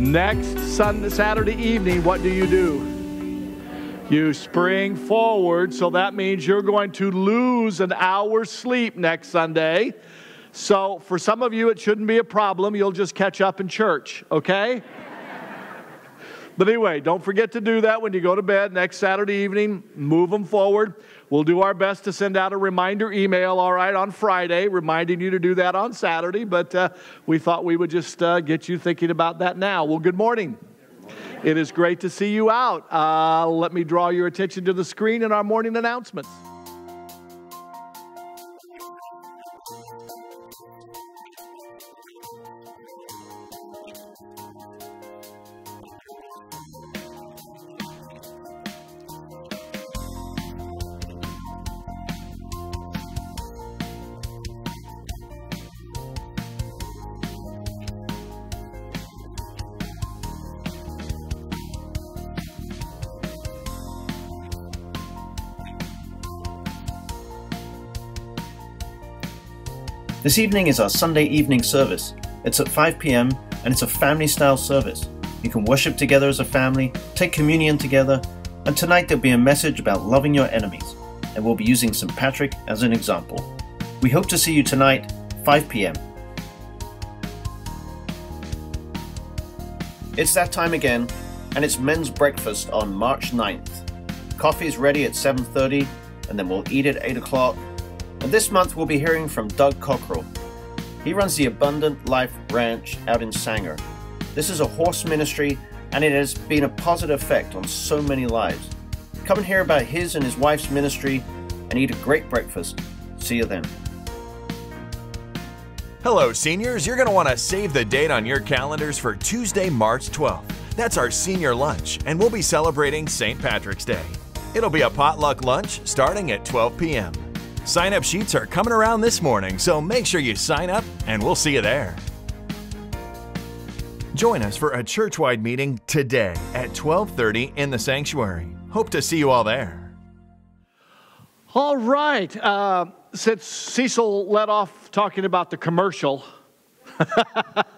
Next Sunday, Saturday evening, what do you do? You spring forward, so that means you're going to lose an hour's sleep next Sunday. So, for some of you, it shouldn't be a problem. You'll just catch up in church, okay? But anyway, don't forget to do that when you go to bed next Saturday evening. Move them forward. We'll do our best to send out a reminder email, all right, on Friday, reminding you to do that on Saturday. But uh, we thought we would just uh, get you thinking about that now. Well, good morning. It is great to see you out. Uh, let me draw your attention to the screen and our morning announcements. This evening is our Sunday evening service. It's at 5 pm and it's a family style service. You can worship together as a family, take communion together, and tonight there'll be a message about loving your enemies, and we'll be using St. Patrick as an example. We hope to see you tonight, 5 pm. It's that time again, and it's men's breakfast on March 9th. Coffee is ready at 7:30, and then we'll eat at 8 o'clock and this month we'll be hearing from Doug Cockrell. He runs the Abundant Life Ranch out in Sanger. This is a horse ministry and it has been a positive effect on so many lives. Come and hear about his and his wife's ministry and eat a great breakfast. See you then. Hello, seniors. You're going to want to save the date on your calendars for Tuesday, March 12th. That's our senior lunch, and we'll be celebrating St. Patrick's Day. It'll be a potluck lunch starting at 12 p.m. Sign up sheets are coming around this morning, so make sure you sign up and we'll see you there. Join us for a church-wide meeting today at 12:30 in the sanctuary. Hope to see you all there. All right. Uh, since Cecil let off talking about the commercial,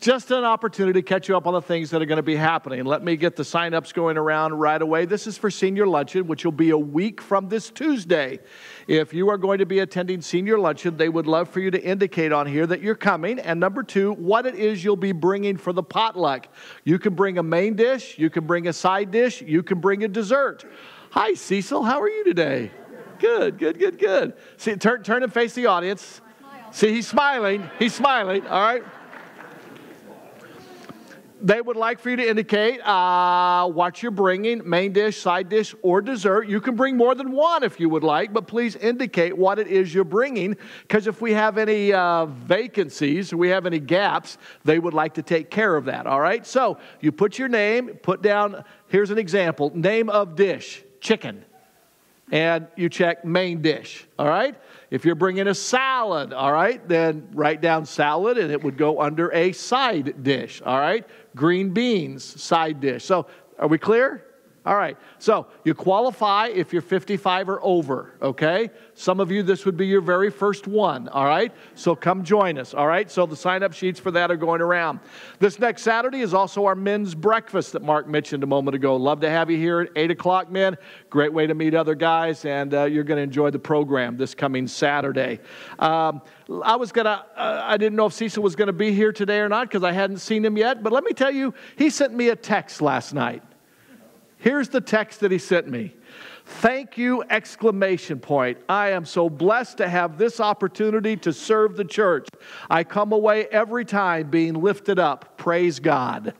just an opportunity to catch you up on the things that are going to be happening. Let me get the sign-ups going around right away. This is for senior luncheon, which will be a week from this Tuesday. If you are going to be attending senior luncheon, they would love for you to indicate on here that you're coming. And number two, what it is you'll be bringing for the potluck. You can bring a main dish, you can bring a side dish, you can bring a dessert. Hi, Cecil. How are you today? Good, good, good, good. See, turn, turn and face the audience. See, he's smiling. He's smiling. All right they would like for you to indicate uh, what you're bringing main dish, side dish, or dessert. You can bring more than one if you would like, but please indicate what it is you're bringing because if we have any uh, vacancies we have any gaps, they would like to take care of that. All right? So you put your name, put down, here's an example name of dish, chicken. And you check main dish. All right? If you're bringing a salad, all right, then write down salad and it would go under a side dish, all right? Green beans, side dish. So, are we clear? All right. So you qualify if you're 55 or over, okay? Some of you, this would be your very first one, all right? So come join us, all right? So the sign up sheets for that are going around. This next Saturday is also our men's breakfast that Mark mentioned a moment ago. Love to have you here at 8 o'clock, men. Great way to meet other guys, and uh, you're going to enjoy the program this coming Saturday. Um, I was going to, uh, I didn't know if Cecil was going to be here today or not because I hadn't seen him yet, but let me tell you, he sent me a text last night. Here's the text that he sent me. Thank you, exclamation point. I am so blessed to have this opportunity to serve the church. I come away every time being lifted up. Praise God.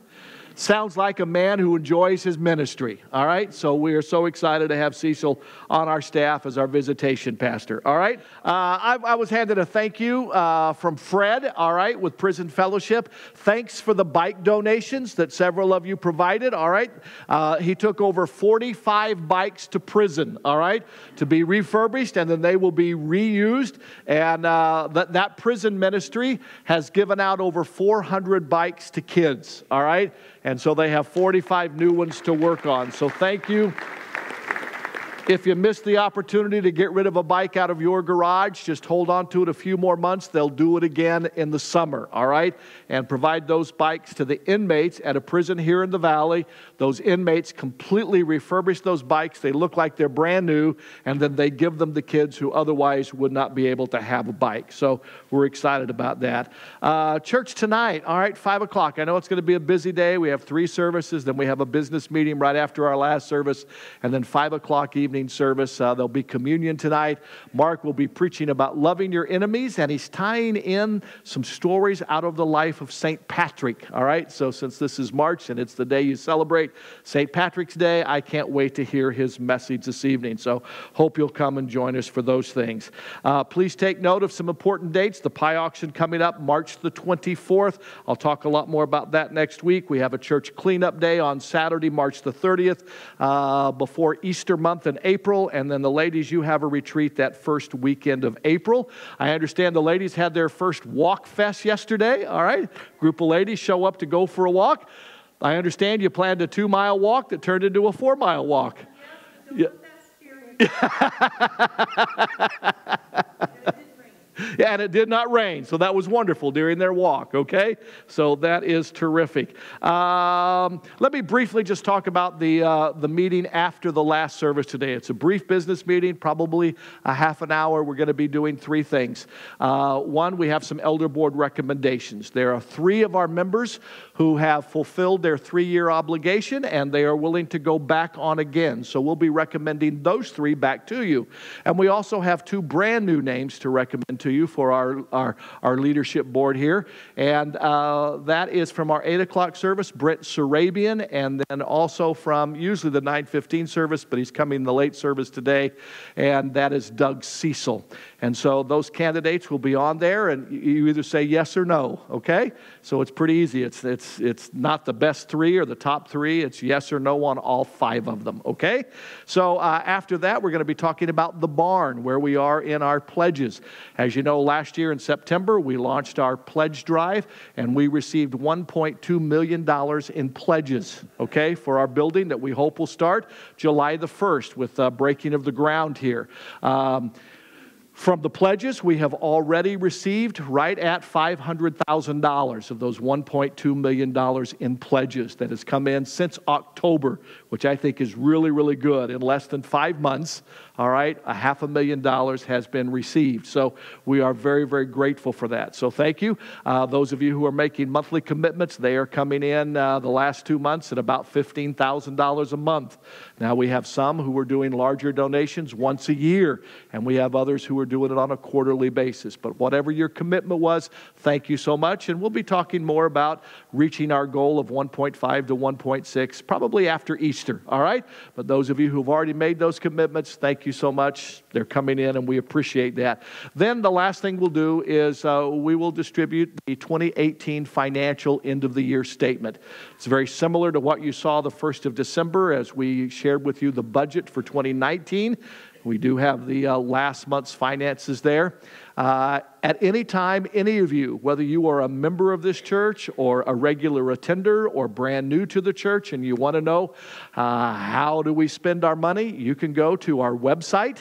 Sounds like a man who enjoys his ministry. All right? So we are so excited to have Cecil on our staff as our visitation pastor. All right? Uh, I, I, was handed a thank you uh, from Fred, all right, with Prison Fellowship. Thanks for the bike donations that several of you provided, all right? Uh, he took over 45 bikes to prison, all right, to be refurbished, and then they will be reused. And uh, that, that prison ministry has given out over 400 bikes to kids, all right? And so they have 45 new ones to work on. So thank you. If you missed the opportunity to get rid of a bike out of your garage, just hold on to it a few more months. They'll do it again in the summer, all right? And provide those bikes to the inmates at a prison here in the valley. Those inmates completely refurbish those bikes. They look like they're brand new, and then they give them to kids who otherwise would not be able to have a bike. So we're excited about that. Uh, church tonight, all right, 5 o'clock. I know it's going to be a busy day. We have three services, then we have a business meeting right after our last service, and then 5 o'clock evening service. Uh, there'll be communion tonight. Mark will be preaching about loving your enemies, and he's tying in some stories out of the life of St. Patrick. All right, so since this is March and it's the day you celebrate St. Patrick's Day, I can't wait to hear his message this evening. So hope you'll come and join us for those things. Uh, please take note of some important dates. The pie auction coming up March the 24th. I'll talk a lot more about that next week. We have a church cleanup day on Saturday, March the 30th, uh, before Easter month in April, and then the ladies, you have a retreat that first weekend of April. I understand the ladies had their first walk fest yesterday. All right, group of ladies show up to go for a walk. I understand you planned a two mile walk that turned into a four mile walk. Yes, yeah. Yeah, and it did not rain, so that was wonderful during their walk, okay? So that is terrific. Um, let me briefly just talk about the, uh, the meeting after the last service today. It's a brief business meeting, probably a half an hour. We're going to be doing three things. Uh, one, we have some elder board recommendations. There are three of our members who have fulfilled their three year obligation and they are willing to go back on again. So we'll be recommending those three back to you. And we also have two brand new names to recommend to to you for our, our, our leadership board here. And uh, that is from our 8 o'clock service, Brent Sarabian, and then also from usually the 915 service, but he's coming in the late service today, and that is Doug Cecil. And so those candidates will be on there, and you either say yes or no, okay? So it's pretty easy. It's, it's, it's not the best three or the top three, it's yes or no on all five of them, okay? So uh, after that, we're going to be talking about the barn, where we are in our pledges. As you know, last year in September, we launched our pledge drive, and we received $1.2 million in pledges, okay, for our building that we hope will start July the 1st with uh, breaking of the ground here. Um, from the pledges, we have already received right at $500,000 of those $1.2 million in pledges that has come in since October, which I think is really, really good. In less than five months, all right, a half a million dollars has been received. So we are very, very grateful for that. So thank you. Uh, those of you who are making monthly commitments, they are coming in uh, the last two months at about $15,000 a month. Now we have some who are doing larger donations once a year, and we have others who are doing it on a quarterly basis. But whatever your commitment was, thank you so much. And we'll be talking more about reaching our goal of 1.5 to 1.6 probably after Easter, all right? But those of you who've already made those commitments, thank you so much. They're coming in, and we appreciate that. Then the last thing we'll do is uh, we will distribute the 2018 financial end of the year statement. It's very similar to what you saw the 1st of December as we shared with you the budget for 2019. We do have the uh, last month's finances there. Uh, at any time, any of you, whether you are a member of this church or a regular attender or brand new to the church and you want to know uh, how do we spend our money, you can go to our website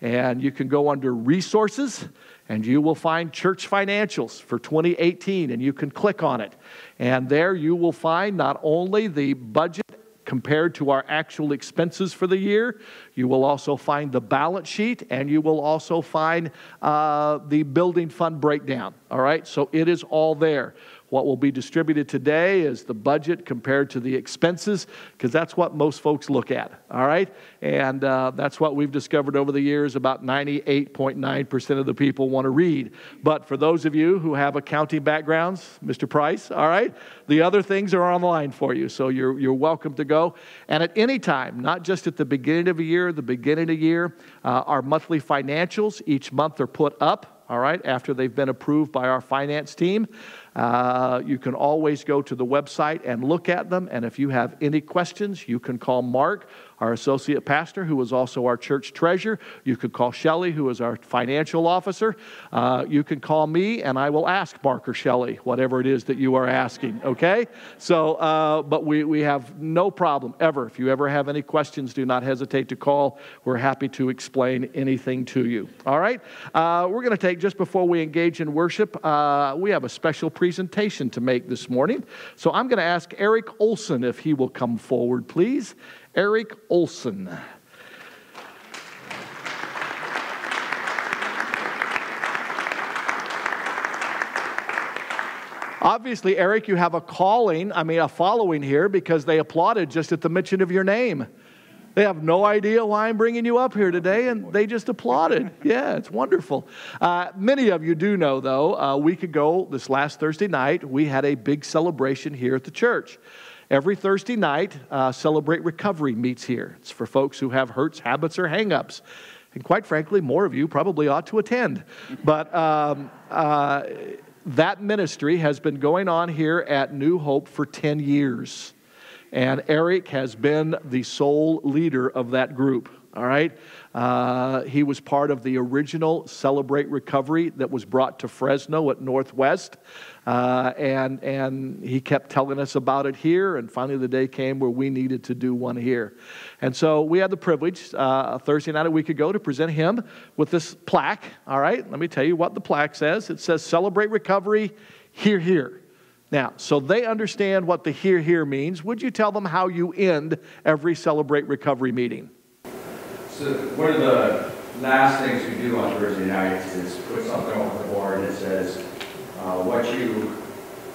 and you can go under resources and you will find church financials for 2018 and you can click on it. And there you will find not only the budget compared to our actual expenses for the year. You will also find the balance sheet and you will also find uh, the building fund breakdown. All right, so it is all there. What will be distributed today is the budget compared to the expenses, because that's what most folks look at, all right? And uh, that's what we've discovered over the years about 98.9% of the people want to read. But for those of you who have accounting backgrounds, Mr. Price, all right, the other things are online for you, so you're, you're welcome to go. And at any time, not just at the beginning of a year, the beginning of a year, uh, our monthly financials each month are put up all right, after they've been approved by our finance team. Uh, you can always go to the website and look at them. And if you have any questions, you can call Mark, our associate pastor, who is also our church treasurer. You could call Shelley, who is our financial officer. Uh, you can call me, and I will ask Barker Shelley whatever it is that you are asking, okay? So, uh, but we, we have no problem ever. If you ever have any questions, do not hesitate to call. We're happy to explain anything to you, all right? Uh, we're going to take, just before we engage in worship, uh, we have a special presentation to make this morning. So I'm going to ask Eric Olson if he will come forward, please. Eric Olson. Obviously, Eric, you have a calling, I mean, a following here because they applauded just at the mention of your name. They have no idea why I'm bringing you up here today, and they just applauded. Yeah, it's wonderful. Uh, many of you do know, though, a week ago, this last Thursday night, we had a big celebration here at the church. Every Thursday night, uh, Celebrate Recovery meets here. It's for folks who have hurts, habits, or hangups. And quite frankly, more of you probably ought to attend. But um, uh, that ministry has been going on here at New Hope for 10 years. And Eric has been the sole leader of that group. All right. Uh, he was part of the original Celebrate Recovery that was brought to Fresno at Northwest. Uh, and, and he kept telling us about it here. And finally, the day came where we needed to do one here. And so we had the privilege uh, Thursday night a week ago to present him with this plaque. All right. Let me tell you what the plaque says it says, Celebrate Recovery, here, here. Now, so they understand what the here, here means. Would you tell them how you end every Celebrate Recovery meeting? So one of the last things we do on Thursday nights is put something on the board that says, uh, what you,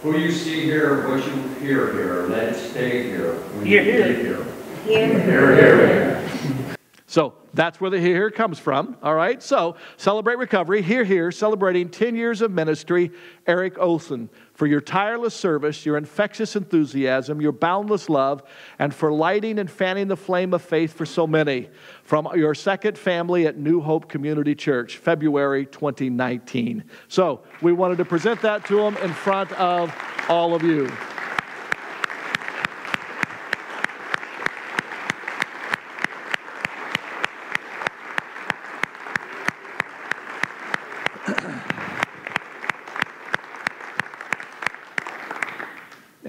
who you see here, what you hear here, let it stay here. when you Here, here. leave here. Here. Here, here. So that's where the here, comes from. All right. So celebrate recovery. Here, here, celebrating 10 years of ministry. Eric Olson for your tireless service, your infectious enthusiasm, your boundless love, and for lighting and fanning the flame of faith for so many. From your second family at New Hope Community Church, February 2019. So we wanted to present that to him in front of all of you.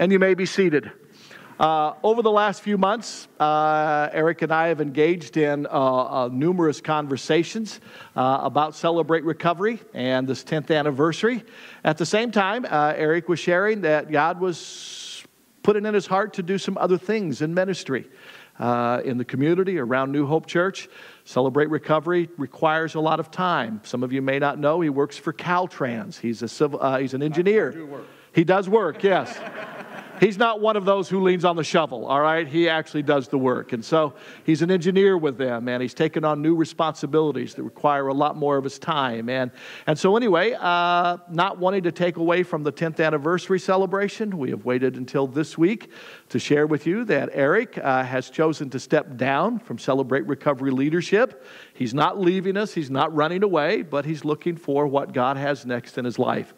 And you may be seated. Uh, over the last few months, uh, Eric and I have engaged in uh, uh numerous conversations uh, about Celebrate Recovery and this 10th anniversary. At the same time, uh, Eric was sharing that God was putting in his heart to do some other things in ministry. in the community around New Hope Church, Celebrate Recovery requires a lot of time. Some of you may not know he works for Caltrans. He's a civil, he's an engineer. He does work, yes. He's not one of those who leans on the shovel, all right? He actually does the work. And so he's an engineer with them, and he's taken on new responsibilities that require a lot more of his time. And, and so, anyway, uh, not wanting to take away from the 10th anniversary celebration, we have waited until this week to share with you that Eric uh, has chosen to step down from Celebrate Recovery leadership. He's not leaving us, he's not running away, but he's looking for what God has next in his life.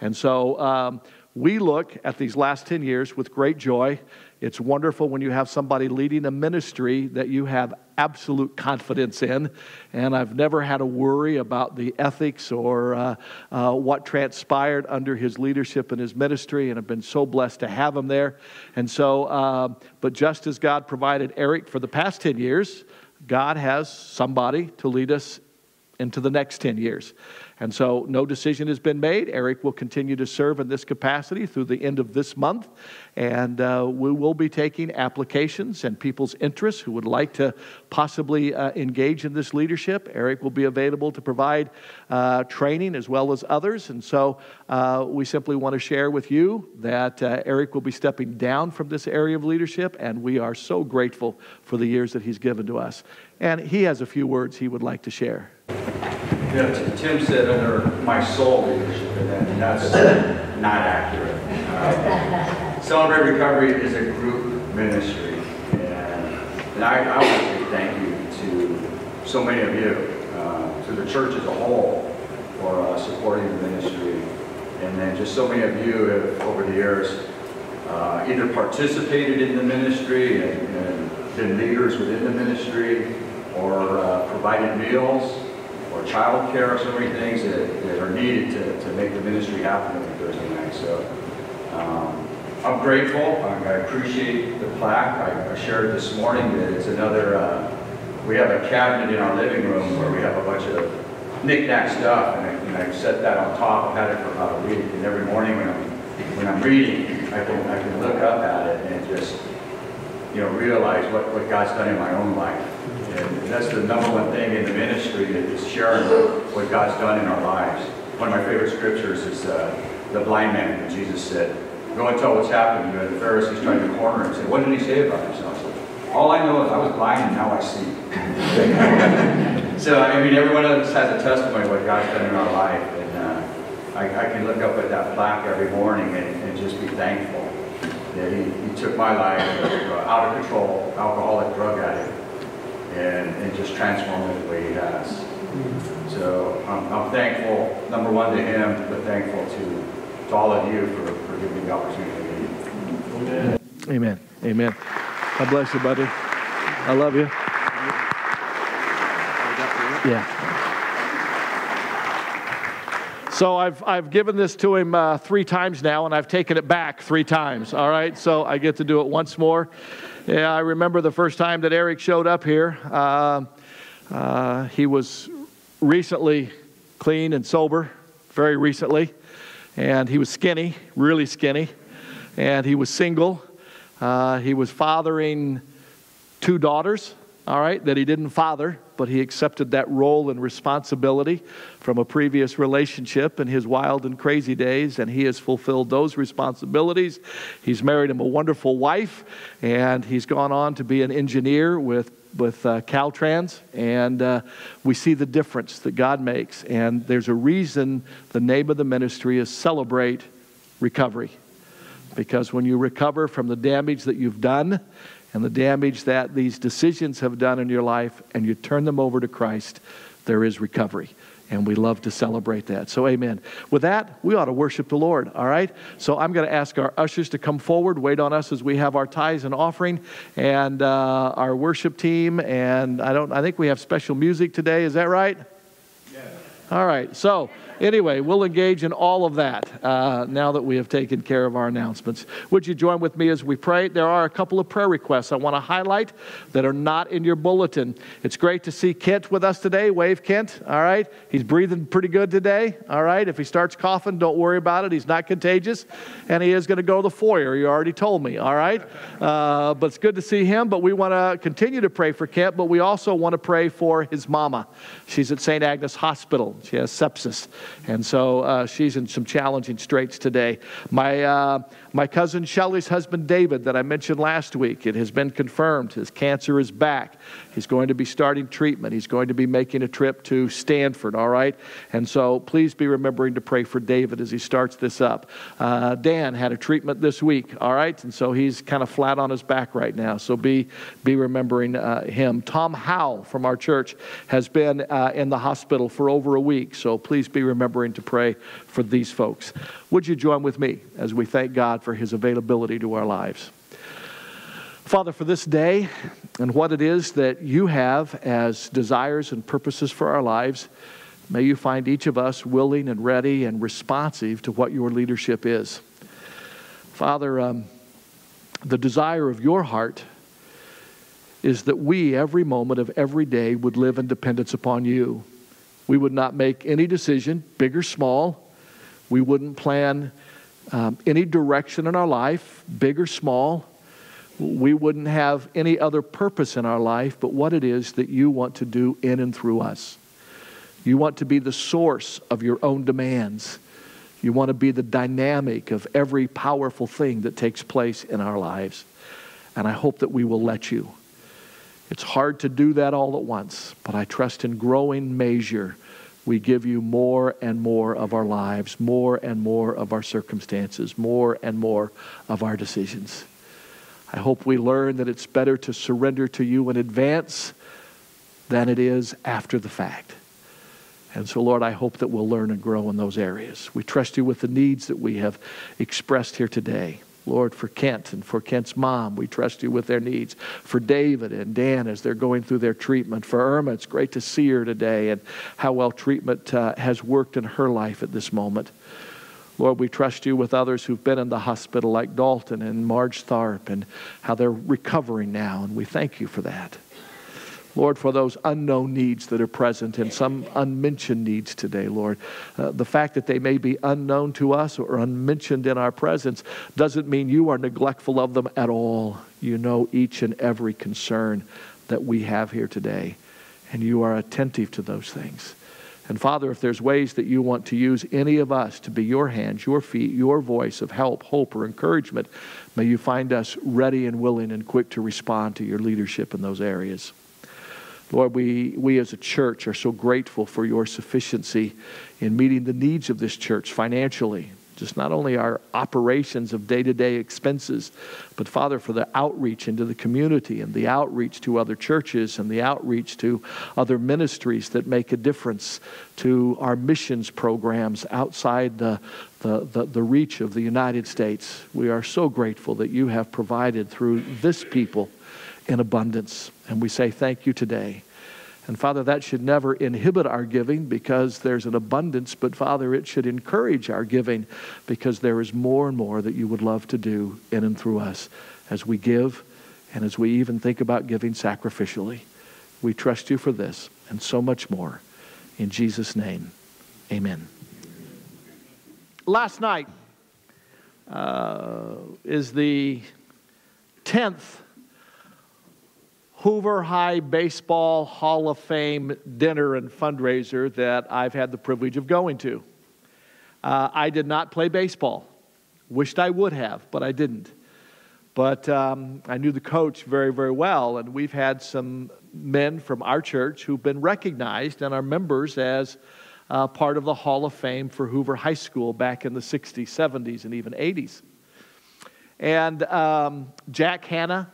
And so, um, we look at these last 10 years with great joy. It's wonderful when you have somebody leading a ministry that you have absolute confidence in. And I've never had a worry about the ethics or uh, uh, what transpired under his leadership and his ministry. And I've been so blessed to have him there. And so, uh, but just as God provided Eric for the past 10 years, God has somebody to lead us into the next 10 years. And so no decision has been made. Eric will continue to serve in this capacity through the end of this month. And uh, we will be taking applications and people's interests who would like to possibly uh, engage in this leadership. Eric will be available to provide uh, training as well as others. And so uh, we simply want to share with you that uh, Eric will be stepping down from this area of leadership. And we are so grateful for the years that he's given to us. And he has a few words he would like to share. Tim said under my sole leadership, and that's not accurate. Uh, Celebrate Recovery is a group ministry, and, and I, I want to say thank you to so many of you, uh, to the church as a whole, for uh, supporting the ministry, and then just so many of you have, over the years, uh, either participated in the ministry and, and been leaders within the ministry or uh, provided meals or child care, so many things that, that are needed to, to make the ministry happen every Thursday night. So um, I'm grateful. I, I appreciate the plaque. I, I, shared this morning that it's another, uh, we have a cabinet in our living room where we have a bunch of knickknack stuff, and I, and I set that on top. I've had it for about a week, and every morning when I'm, when I'm reading, I can, I can look up at it and just, you know, realize what, what God's done in my own life. And that's the number one thing in the ministry is sharing what God's done in our lives. One of my favorite scriptures is uh, the blind man Jesus said, go and tell what's happened you. And the Pharisees tried to corner him and say, what did he say about himself? All I know is I was blind and now I see. so, I mean, every one of us has a testimony of what God's done in our life. And uh, I, I, can look up at that plaque every morning and, and just be thankful that he, he took my life uh, out of control, alcoholic, drug addict, and, and just transform it the way he has. So I'm, I'm, thankful, number one, to him, but thankful to, to all of you for, for giving me the opportunity to meet. Amen. Amen. Amen. God bless you, buddy. I love you. Yeah. So I've, I've given this to him uh, three times now, and I've taken it back three times. All right, so I get to do it once more. Yeah, I remember the first time that Eric showed up here. Uh, uh, he was recently clean and sober, very recently, and he was skinny, really skinny, and he was single. Uh, he was fathering two daughters, all right, that he didn't father, but he accepted that role and responsibility from a previous relationship in his wild and crazy days, and he has fulfilled those responsibilities. He's married him a wonderful wife, and he's gone on to be an engineer with with uh, Caltrans, and uh, we see the difference that God makes. And there's a reason the name of the ministry is Celebrate Recovery. Because when you recover from the damage that you've done and the damage that these decisions have done in your life, and you turn them over to Christ, there is recovery. And we love to celebrate that. So, amen. With that, we ought to worship the Lord, all right? So, I'm going to ask our ushers to come forward, wait on us as we have our tithes and offering, and uh, our worship team. And I, don't, I think we have special music today. Is that right? Yeah. All right. So, anyway, we'll engage in all of that uh, now that we have taken care of our announcements. Would you join with me as we pray? There are a couple of prayer requests I want to highlight that are not in your bulletin. It's great to see Kent with us today. Wave, Kent. All right. He's breathing pretty good today. All right. If he starts coughing, don't worry about it. He's not contagious. And he is going to go to the foyer. You already told me. All right. Uh, but it's good to see him. But we want to continue to pray for Kent, but we also want to pray for his mama. She's at St. Agnes Hospital. She has sepsis. And so uh, she's in some challenging straits today. My, uh, my cousin Shelly's husband David, that I mentioned last week, it has been confirmed. His cancer is back. He's going to be starting treatment. He's going to be making a trip to Stanford, all right? And so please be remembering to pray for David as he starts this up. Uh, Dan had a treatment this week, all right? And so he's kind of flat on his back right now. So be, be remembering uh, him. Tom Howell from our church has been uh, in the hospital for over a week. So please be remembering to pray for these folks. Would you join with me as we thank God for his availability to our lives? Father, for this day and what it is that you have as desires and purposes for our lives, may you find each of us willing and ready and responsive to what your leadership is. Father, um, the desire of your heart is that we, every moment of every day, would live in dependence upon you. We would not make any decision, big or small, we wouldn't plan um, any direction in our life, big or small. We wouldn't have any other purpose in our life but what it is that you want to do in and through us. You want to be the source of your own demands. You want to be the dynamic of every powerful thing that takes place in our lives. And I hope that we will let you. It's hard to do that all at once, but I trust in growing measure we give you more and more of our lives, more and more of our circumstances, more and more of our decisions. I hope we learn that it's better to surrender to you in advance than it is after the fact. And so, Lord, I hope that we'll learn and grow in those areas. We trust you with the needs that we have expressed here today. Lord, for Kent and for Kent's mom, we trust you with their needs. For David and Dan as they're going through their treatment. For Irma, it's great to see her today and how well treatment uh, has worked in her life at this moment. Lord, we trust you with others who've been in the hospital, like Dalton and Marge Tharp, and how they're recovering now, and we thank you for that. Lord, for those unknown needs that are present and some unmentioned needs today, Lord. Uh, the fact that they may be unknown to us or unmentioned in our presence doesn't mean you are neglectful of them at all. You know each and every concern that we have here today, and you are attentive to those things. And Father, if there's ways that you want to use any of us to be your hands, your feet, your voice of help, hope, or encouragement, may you find us ready and willing and quick to respond to your leadership in those areas. Lord, we, we as a church are so grateful for your sufficiency in meeting the needs of this church financially. Just not only our operations of day to day expenses, but Father, for the outreach into the community and the outreach to other churches and the outreach to other ministries that make a difference to our missions programs outside the, the, the, the reach of the United States. We are so grateful that you have provided through this people in abundance. And we say thank you today. And Father, that should never inhibit our giving because there's an abundance, but Father, it should encourage our giving because there is more and more that you would love to do in and through us as we give and as we even think about giving sacrificially. We trust you for this and so much more. In Jesus' name, amen. Last night uh, is the 10th Hoover High Baseball Hall of Fame dinner and fundraiser that I've had the privilege of going to. Uh, I did not play baseball. Wished I would have, but I didn't. But um, I knew the coach very, very well, and we've had some men from our church who've been recognized and are members as uh, part of the Hall of Fame for Hoover High School back in the 60s, 70s, and even 80s. And um, Jack Hannah,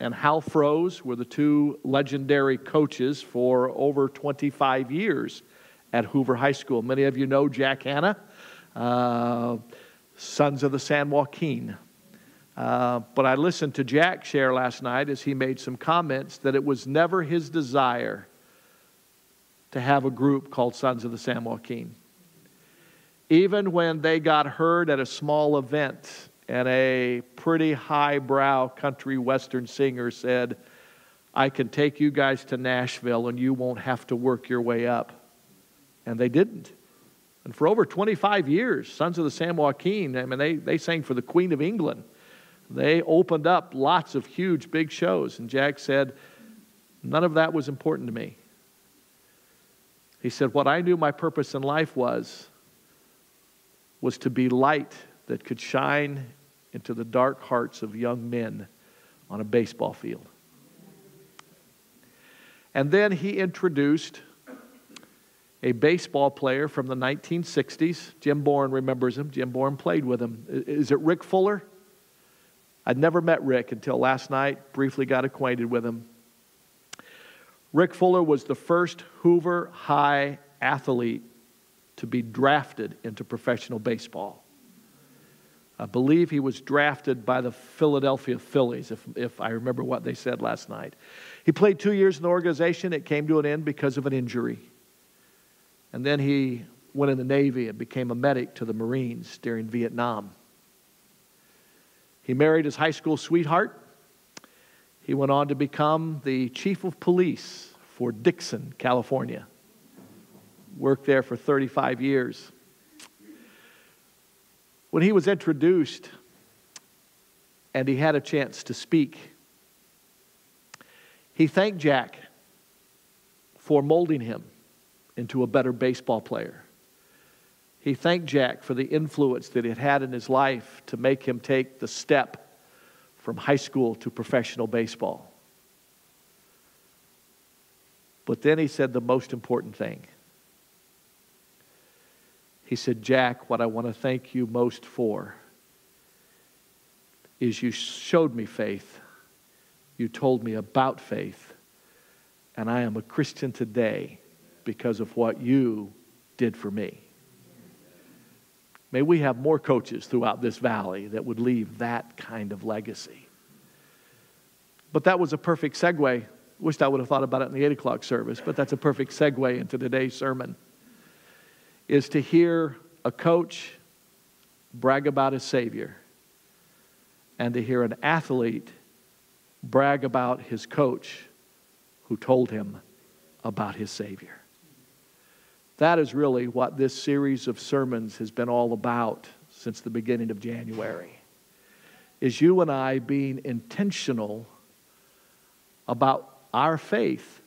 and Hal Froese were the two legendary coaches for over 25 years at Hoover High School. Many of you know Jack Hannah, uh, Sons of the San Joaquin. Uh, but I listened to Jack share last night as he made some comments that it was never his desire to have a group called Sons of the San Joaquin. Even when they got heard at a small event and a pretty highbrow country western singer said, I can take you guys to Nashville and you won't have to work your way up. And they didn't. And for over 25 years, Sons of the San Joaquin, I mean, they, they sang for the Queen of England. They opened up lots of huge, big shows. And Jack said, None of that was important to me. He said, What I knew my purpose in life was, was to be light that could shine into the dark hearts of young men on a baseball field. And then he introduced a baseball player from the 1960s. Jim Bourne remembers him. Jim Bourne played with him. Is it Rick Fuller? I'd never met Rick until last night, briefly got acquainted with him. Rick Fuller was the first Hoover High athlete to be drafted into professional baseball. I believe he was drafted by the Philadelphia Phillies, if, if I remember what they said last night. He played two years in the organization. It came to an end because of an injury. And then he went in the Navy and became a medic to the Marines during Vietnam. He married his high school sweetheart. He went on to become the chief of police for Dixon, California. Worked there for 35 years. When he was introduced and he had a chance to speak, he thanked Jack for molding him into a better baseball player. He thanked Jack for the influence that it had in his life to make him take the step from high school to professional baseball. But then he said the most important thing. He said, Jack, what I want to thank you most for is you showed me faith. You told me about faith. And I am a Christian today because of what you did for me. May we have more coaches throughout this valley that would leave that kind of legacy. But that was a perfect segue. Wished I would have thought about it in the 8 o'clock service, but that's a perfect segue into today's sermon. Is to hear a coach brag about his Savior and to hear an athlete brag about his coach who told him about his Savior. That is really what this series of sermons has been all about since the beginning of January. Is you and I being intentional about our faith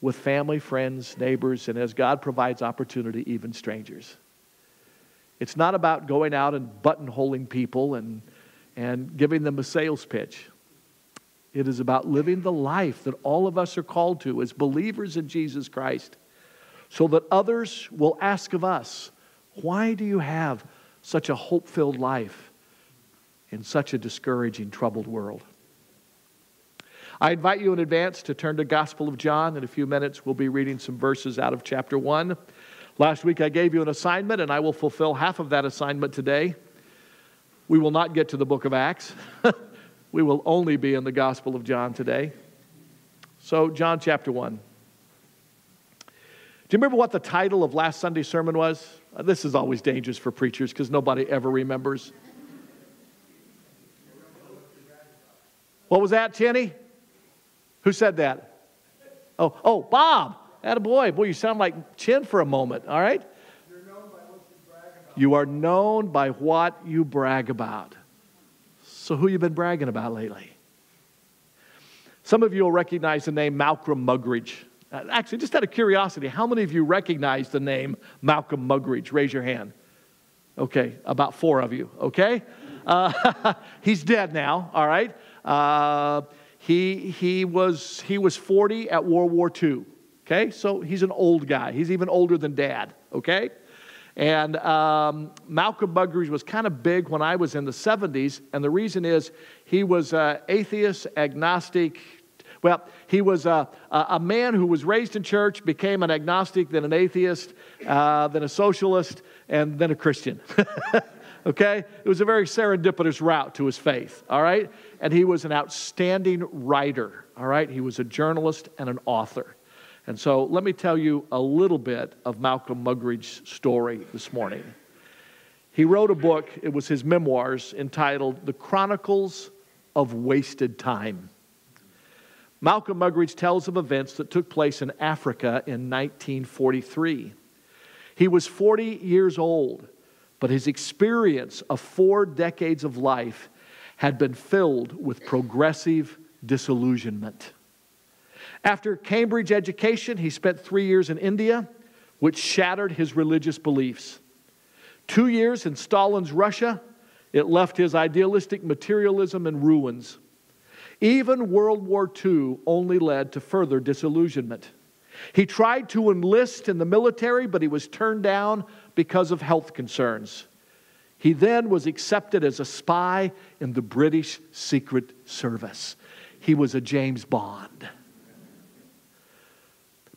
with family, friends, neighbors, and as God provides opportunity, even strangers. It's not about going out and buttonholing people and, and giving them a sales pitch. It is about living the life that all of us are called to as believers in Jesus Christ so that others will ask of us, Why do you have such a hope filled life in such a discouraging, troubled world? I invite you in advance to turn to Gospel of John. In a few minutes, we'll be reading some verses out of chapter 1. Last week, I gave you an assignment, and I will fulfill half of that assignment today. We will not get to the book of Acts. we will only be in the Gospel of John today. So, John chapter 1. Do you remember what the title of last Sunday's sermon was? Uh, this is always dangerous for preachers because nobody ever remembers. What was that, Chenny? Who said that? Oh, oh, Bob. That boy. Boy, you sound like Chin for a moment, all right? You are known by what you brag about. So, who you been bragging about lately? Some of you will recognize the name Malcolm Muggeridge. Uh, actually, just out of curiosity, how many of you recognize the name Malcolm Muggeridge? Raise your hand. Okay, about four of you, okay? Uh, he's dead now, all right? Uh, he, he, was, he was 40 at World War II. Okay, so he's an old guy. He's even older than dad. Okay? And um, Malcolm Muggeridge was kind of big when I was in the 70s, and the reason is he was atheist, agnostic. Well, he was a, a man who was raised in church, became an agnostic, then an atheist, uh, then a socialist, and then a Christian. okay? It was a very serendipitous route to his faith, all right? And he was an outstanding writer, all right? He was a journalist and an author. And so let me tell you a little bit of Malcolm Muggeridge's story this morning. He wrote a book, it was his memoirs, entitled The Chronicles of Wasted Time. Malcolm Muggeridge tells of events that took place in Africa in 1943. He was 40 years old but his experience of four decades of life had been filled with progressive disillusionment. After Cambridge education, he spent three years in India, which shattered his religious beliefs. Two years in Stalin's Russia, it left his idealistic materialism in ruins. Even World War II only led to further disillusionment. He tried to enlist in the military, but he was turned down because of health concerns. He then was accepted as a spy in the British Secret Service. He was a James Bond.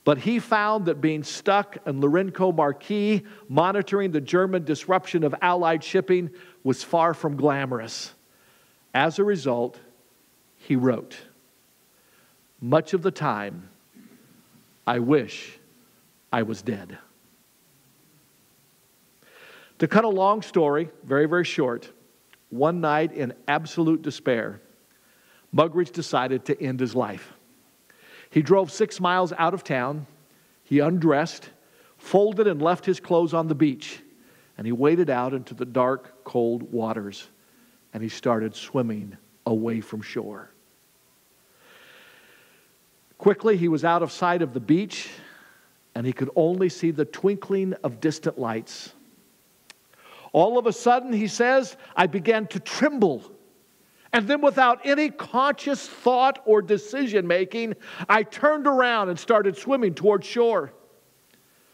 But he found that being stuck in Lourenço Marques, monitoring the German disruption of Allied shipping, was far from glamorous. As a result, he wrote, Much of the time, I wish I was dead. To cut a long story, very, very short, one night in absolute despair, Muggeridge decided to end his life. He drove six miles out of town. He undressed, folded, and left his clothes on the beach. And he waded out into the dark, cold waters. And he started swimming away from shore. Quickly, he was out of sight of the beach, and he could only see the twinkling of distant lights. All of a sudden, he says, I began to tremble. And then, without any conscious thought or decision making, I turned around and started swimming toward shore.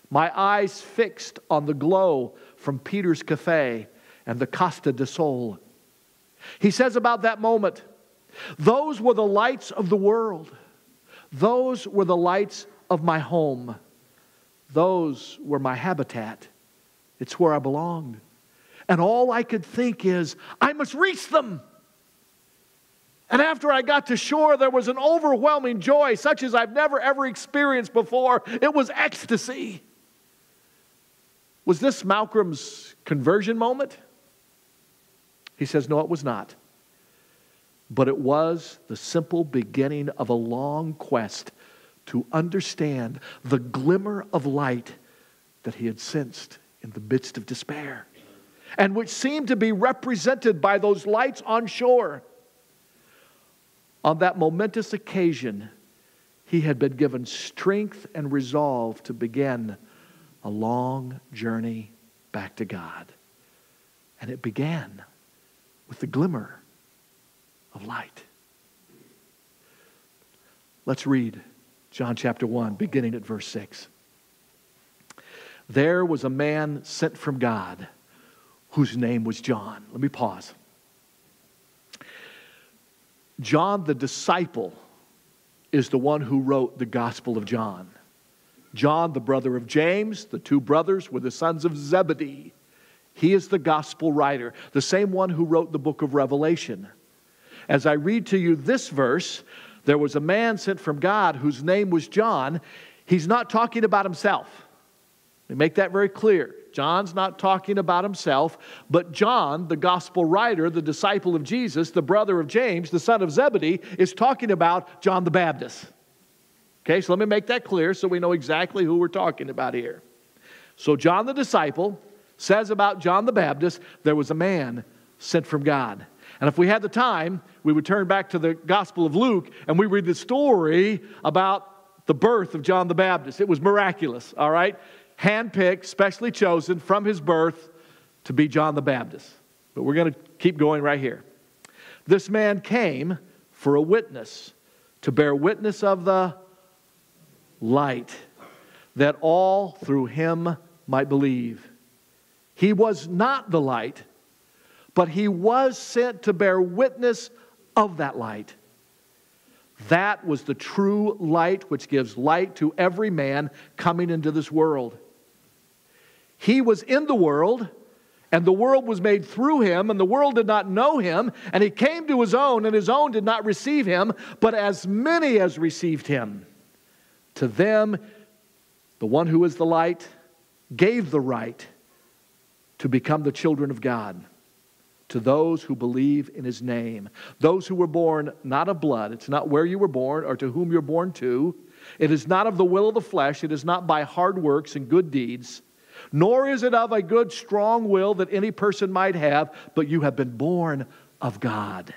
My eyes fixed on the glow from Peter's Cafe and the Costa del Sol. He says about that moment, those were the lights of the world. Those were the lights of my home. Those were my habitat. It's where I belonged. And all I could think is, I must reach them. And after I got to shore, there was an overwhelming joy, such as I've never ever experienced before. It was ecstasy. Was this Malcolm's conversion moment? He says, No, it was not. But it was the simple beginning of a long quest to understand the glimmer of light that he had sensed in the midst of despair, and which seemed to be represented by those lights on shore. On that momentous occasion, he had been given strength and resolve to begin a long journey back to God. And it began with the glimmer of light. Let's read John chapter 1, beginning at verse 6. There was a man sent from God whose name was John. Let me pause. John the disciple is the one who wrote the Gospel of John. John, the brother of James, the two brothers were the sons of Zebedee. He is the gospel writer, the same one who wrote the book of Revelation. As I read to you this verse, there was a man sent from God whose name was John. He's not talking about himself. Make that very clear. John's not talking about himself, but John, the gospel writer, the disciple of Jesus, the brother of James, the son of Zebedee, is talking about John the Baptist. Okay, so let me make that clear so we know exactly who we're talking about here. So, John the disciple says about John the Baptist, there was a man sent from God. And if we had the time, we would turn back to the Gospel of Luke and we read the story about the birth of John the Baptist. It was miraculous, all right? handpicked, specially chosen from his birth to be John the Baptist. But we're going to keep going right here. This man came for a witness, to bear witness of the light, that all through him might believe. He was not the light, but he was sent to bear witness of that light. That was the true light which gives light to every man coming into this world. He was in the world, and the world was made through him, and the world did not know him. And he came to his own, and his own did not receive him. But as many as received him, to them, the one who is the light gave the right to become the children of God to those who believe in his name. Those who were born not of blood, it's not where you were born or to whom you're born to. It is not of the will of the flesh, it is not by hard works and good deeds, nor is it of a good, strong will that any person might have, but you have been born of God.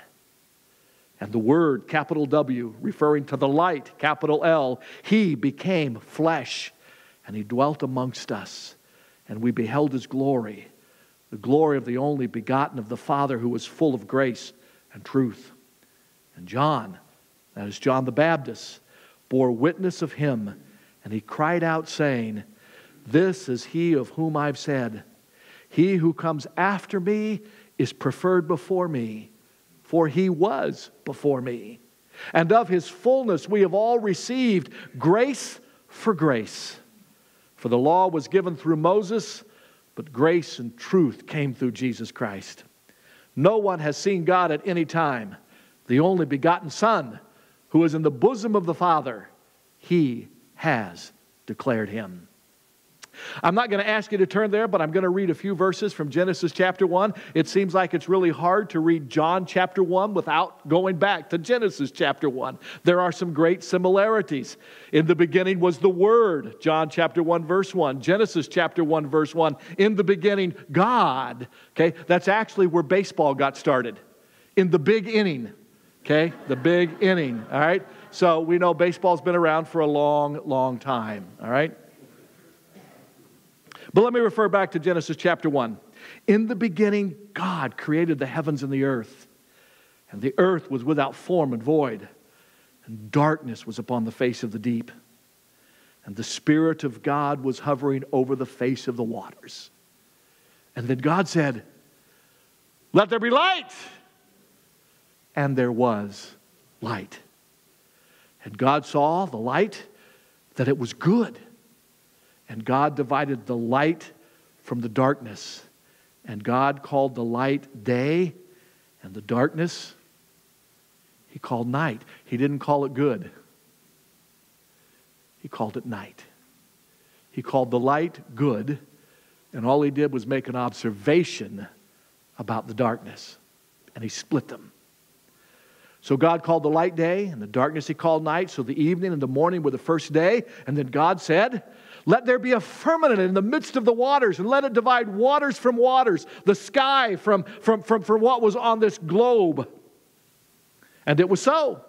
And the word, capital W, referring to the light, capital L, he became flesh and he dwelt amongst us. And we beheld his glory, the glory of the only begotten of the Father who was full of grace and truth. And John, that is John the Baptist, bore witness of him, and he cried out, saying, this is he of whom I've said, He who comes after me is preferred before me, for he was before me. And of his fullness we have all received grace for grace. For the law was given through Moses, but grace and truth came through Jesus Christ. No one has seen God at any time. The only begotten Son, who is in the bosom of the Father, he has declared him. I'm not going to ask you to turn there, but I'm going to read a few verses from Genesis chapter 1. It seems like it's really hard to read John chapter 1 without going back to Genesis chapter 1. There are some great similarities. In the beginning was the Word, John chapter 1, verse 1. Genesis chapter 1, verse 1. In the beginning, God. Okay, that's actually where baseball got started. In the big inning. Okay, the big inning. All right. So we know baseball's been around for a long, long time. All right. But let me refer back to Genesis chapter 1. In the beginning, God created the heavens and the earth, and the earth was without form and void, and darkness was upon the face of the deep. And the Spirit of God was hovering over the face of the waters. And then God said, Let there be light. And there was light. And God saw the light, that it was good. And God divided the light from the darkness. And God called the light day, and the darkness he called night. He didn't call it good, he called it night. He called the light good, and all he did was make an observation about the darkness, and he split them. So God called the light day, and the darkness he called night. So the evening and the morning were the first day. And then God said, Let there be a firmament in the midst of the waters, and let it divide waters from waters, the sky from, from, from, from what was on this globe. And it was so.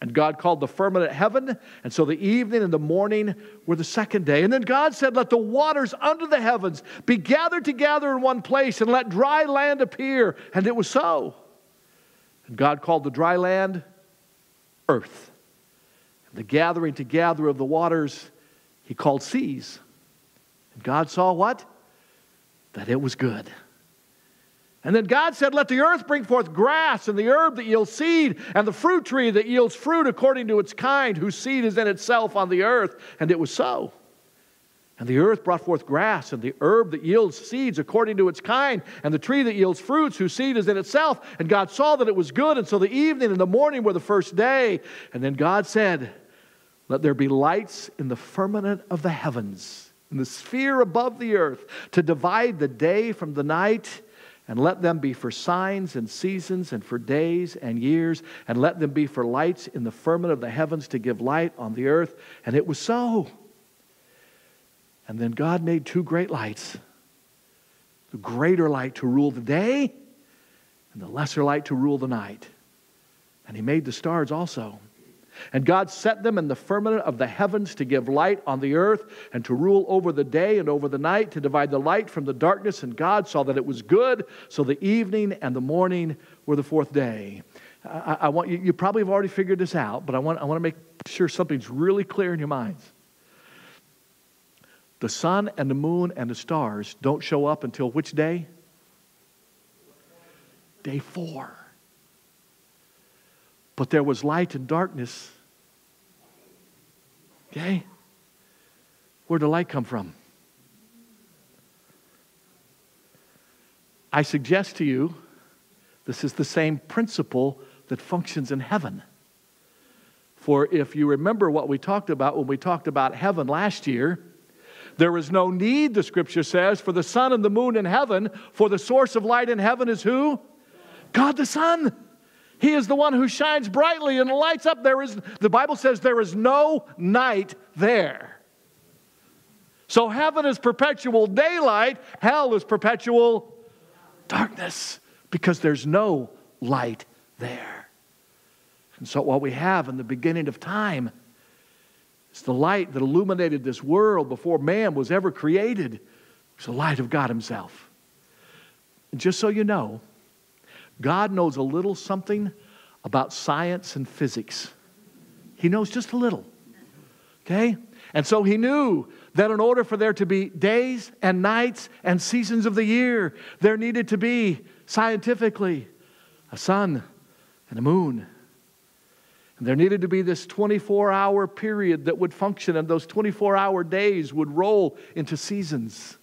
And God called the firmament heaven. And so the evening and the morning were the second day. And then God said, Let the waters under the heavens be gathered together in one place, and let dry land appear. And it was so. And God called the dry land earth. And the gathering together of the waters he called seas. And God saw what? That it was good. And then God said, Let the earth bring forth grass, and the herb that yields seed, and the fruit tree that yields fruit according to its kind, whose seed is in itself on the earth. And it was so. And the earth brought forth grass, and the herb that yields seeds according to its kind, and the tree that yields fruits, whose seed is in itself. And God saw that it was good. And so the evening and the morning were the first day. And then God said, Let there be lights in the firmament of the heavens, in the sphere above the earth, to divide the day from the night. And let them be for signs and seasons and for days and years, and let them be for lights in the firmament of the heavens to give light on the earth. And it was so. And then God made two great lights the greater light to rule the day, and the lesser light to rule the night. And He made the stars also. And God set them in the firmament of the heavens to give light on the earth and to rule over the day and over the night, to divide the light from the darkness. And God saw that it was good. So the evening and the morning were the fourth day. I, I want you, you probably have already figured this out, but I want, I want to make sure something's really clear in your minds. The sun and the moon and the stars don't show up until which day? Day four. But there was light and darkness. Okay? Where'd the light come from? I suggest to you this is the same principle that functions in heaven. For if you remember what we talked about when we talked about heaven last year, there is no need, the scripture says, for the sun and the moon in heaven, for the source of light in heaven is who? God the Son. He is the one who shines brightly and lights up. There is, the Bible says there is no night there. So heaven is perpetual daylight, hell is perpetual darkness because there's no light there. And so, what we have in the beginning of time is the light that illuminated this world before man was ever created. It's the light of God Himself. And just so you know, God knows a little something about science and physics. He knows just a little. Okay? And so He knew that in order for there to be days and nights and seasons of the year, there needed to be scientifically a sun and a moon and there needed to be this 24 hour period that would function, and those 24 hour days would roll into seasons.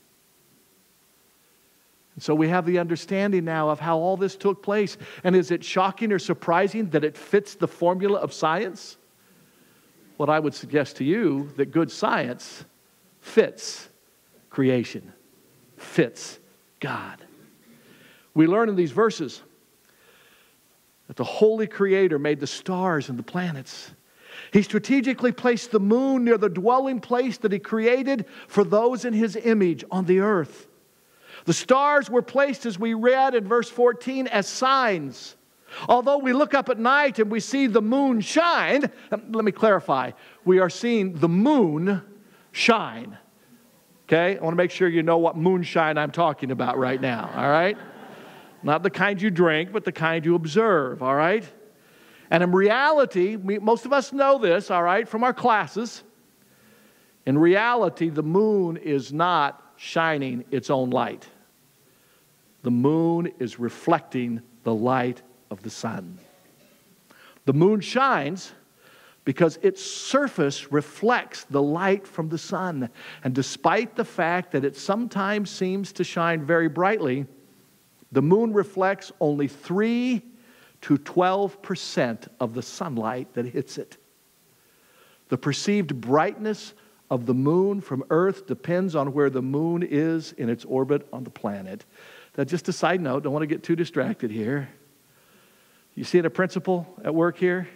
And so we have the understanding now of how all this took place. And is it shocking or surprising that it fits the formula of science? What I would suggest to you that good science fits creation, fits God. We learn in these verses that the Holy Creator made the stars and the planets. He strategically placed the moon near the dwelling place that He created for those in His image on the earth. The stars were placed, as we read in verse 14, as signs. Although we look up at night and we see the moon shine, um, let me clarify. We are seeing the moon shine. Okay? I want to make sure you know what moonshine I'm talking about right now, all right? Not the kind you drink, but the kind you observe, all right? And in reality, we, most of us know this, all right, from our classes. In reality, the moon is not shining its own light, the moon is reflecting the light of the sun. The moon shines because its surface reflects the light from the sun. And despite the fact that it sometimes seems to shine very brightly, The moon reflects only 3 to 12% of the sunlight that hits it. The perceived brightness of the moon from Earth depends on where the moon is in its orbit on the planet. Now, just a side note, don't want to get too distracted here. You see a principle at work here?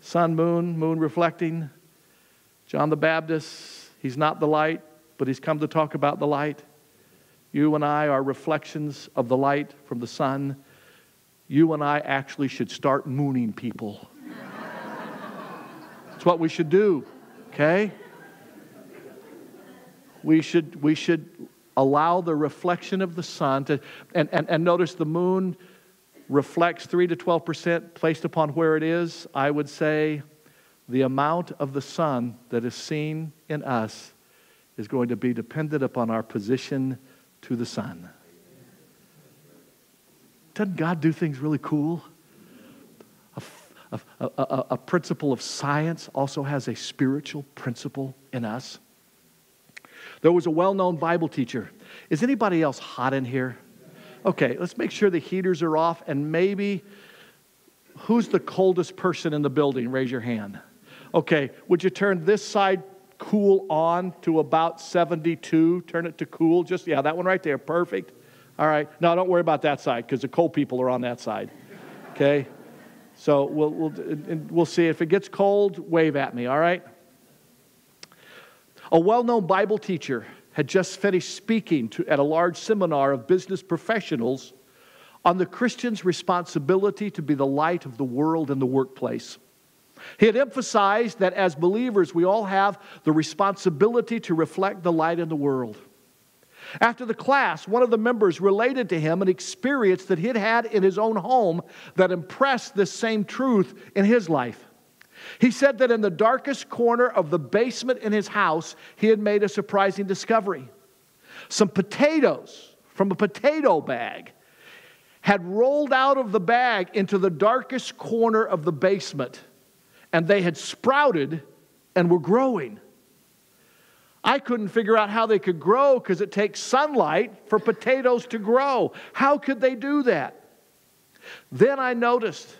Sun, moon, moon reflecting. John the Baptist, he's not the light, but he's come to talk about the light. You and I are reflections of the light from the sun. You and I actually should start mooning people. That's what we should do, okay? We should, we should allow the reflection of the sun to, and, and, and notice the moon reflects 3 to 12% placed upon where it is. I would say the amount of the sun that is seen in us is going to be dependent upon our position to the sun. Doesn't God do things really cool? A, a, a, a, principle of science also has a spiritual principle in us. There was a well known Bible teacher. Is anybody else hot in here? Okay, let's make sure the heaters are off and maybe who's the coldest person in the building? Raise your hand. Okay, would you turn this side cool on to about 72? Turn it to cool. Just, yeah, that one right there. Perfect. All right. No, don't worry about that side because the cold people are on that side. Okay? So we'll, we'll, we'll see. If it gets cold, wave at me, all right? A well known Bible teacher had just finished speaking to, at a large seminar of business professionals on the Christian's responsibility to be the light of the world in the workplace. He had emphasized that as believers, we all have the responsibility to reflect the light in the world. After the class, one of the members related to him an experience that he'd had in his own home that impressed this same truth in his life. He said that in the darkest corner of the basement in his house, he had made a surprising discovery. Some potatoes from a potato bag had rolled out of the bag into the darkest corner of the basement, and they had sprouted and were growing. I couldn't figure out how they could grow because it takes sunlight for potatoes to grow. How could they do that? Then I noticed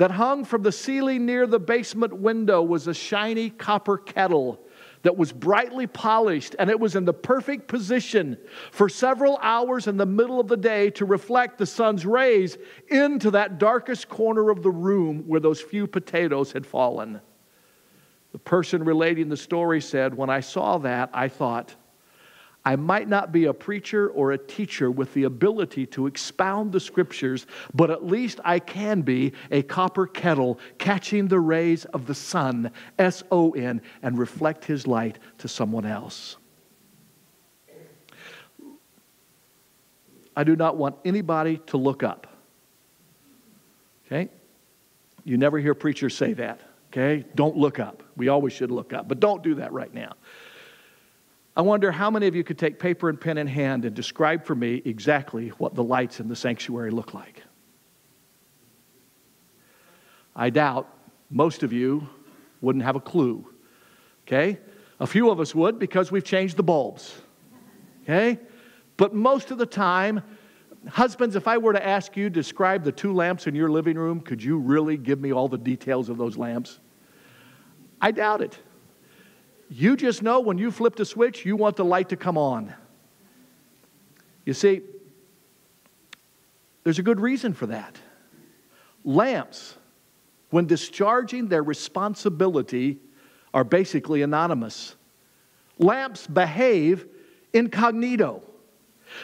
that hung from the ceiling near the basement window was a shiny copper kettle that was brightly polished and it was in the perfect position for several hours in the middle of the day to reflect the sun's rays into that darkest corner of the room where those few potatoes had fallen. The person relating the story said, When I saw that, I thought, I might not be a preacher or a teacher with the ability to expound the scriptures, but at least I can be a copper kettle catching the rays of the sun, S O N, and reflect his light to someone else. I do not want anybody to look up. Okay? You never hear preachers say that. Okay? Don't look up. We always should look up, but don't do that right now. I wonder how many of you could take paper and pen in hand and describe for me exactly what the lights in the sanctuary look like. I doubt most of you wouldn't have a clue. Okay? A few of us would because we've changed the bulbs. Okay? But most of the time, husbands, if I were to ask you describe the two lamps in your living room, could you really give me all the details of those lamps? I doubt it. You just know when you flip the switch, you want the light to come on. You see, there's a good reason for that. Lamps, when discharging their responsibility, are basically anonymous. Lamps behave incognito.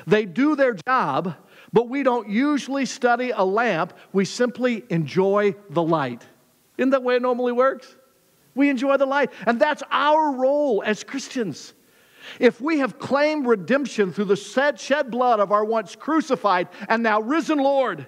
They do their job, but we don't usually study a lamp. We simply enjoy the light. Isn't that the way it normally works? We enjoy the light. And that's our role as Christians. If we have claimed redemption through the shed blood of our once crucified and now risen Lord,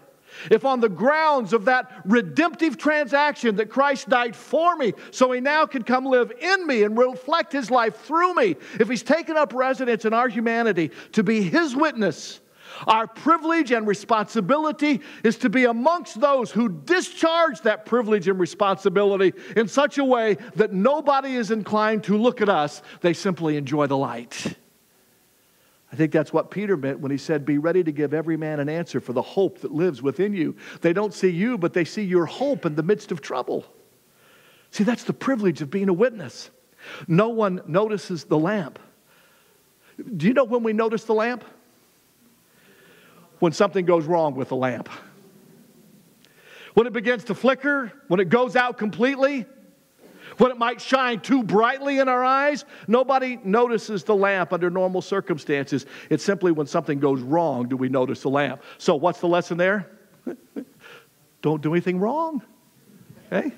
if on the grounds of that redemptive transaction that Christ died for me, so he now can come live in me and reflect his life through me, if he's taken up residence in our humanity to be his witness, our privilege and responsibility is to be amongst those who discharge that privilege and responsibility in such a way that nobody is inclined to look at us. They simply enjoy the light. I think that's what Peter meant when he said, Be ready to give every man an answer for the hope that lives within you. They don't see you, but they see your hope in the midst of trouble. See, that's the privilege of being a witness. No one notices the lamp. Do you know when we notice the lamp? When something goes wrong with the lamp. When it begins to flicker, when it goes out completely, when it might shine too brightly in our eyes. Nobody notices the lamp under normal circumstances. It's simply when something goes wrong do we notice the lamp. So, what's the lesson there? Don't do anything wrong. Okay?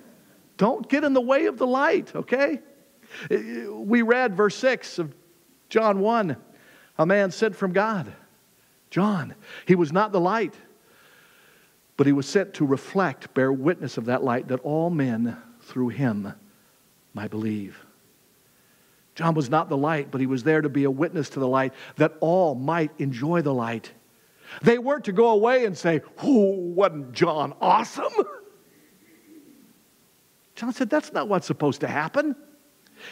Don't get in the way of the light, okay? We read verse 6 of John 1 a man sent from God. John, he was not the light, but he was sent to reflect, bear witness of that light, that all men through him might believe. John was not the light, but he was there to be a witness to the light that all might enjoy the light. They weren't to go away and say, Oh, wasn't John awesome? John said, That's not what's supposed to happen.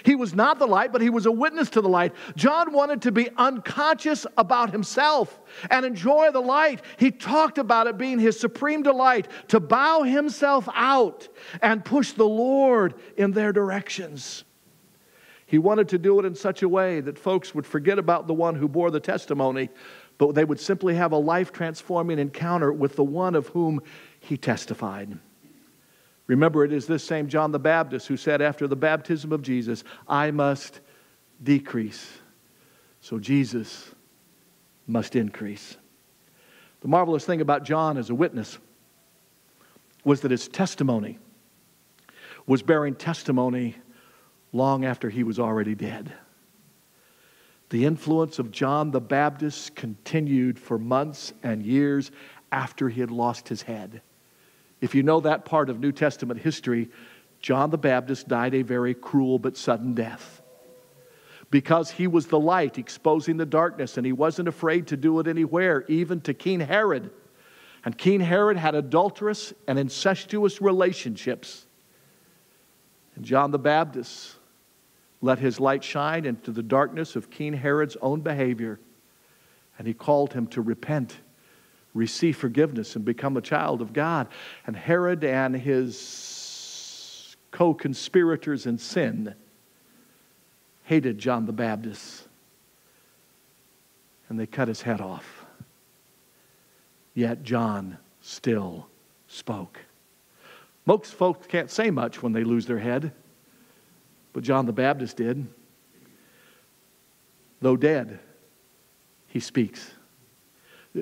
He was not the light, but he was a witness to the light. John wanted to be unconscious about himself and enjoy the light. He talked about it being his supreme delight to bow himself out and push the Lord in their directions. He wanted to do it in such a way that folks would forget about the one who bore the testimony, but they would simply have a life transforming encounter with the one of whom he testified. Remember, it is this same John the Baptist who said after the baptism of Jesus, I must decrease, so Jesus must increase. The marvelous thing about John as a witness was that his testimony was bearing testimony long after he was already dead. The influence of John the Baptist continued for months and years after he had lost his head. If you know that part of New Testament history, John the Baptist died a very cruel but sudden death. Because he was the light exposing the darkness, and he wasn't afraid to do it anywhere, even to King Herod. And King Herod had adulterous and incestuous relationships. And John the Baptist let his light shine into the darkness of King Herod's own behavior, and he called him to repent receive forgiveness and become a child of God. And Herod and his co conspirators in sin hated John the Baptist and they cut his head off. Yet John still spoke. Most folks can't say much when they lose their head, but John the Baptist did. Though dead, he speaks.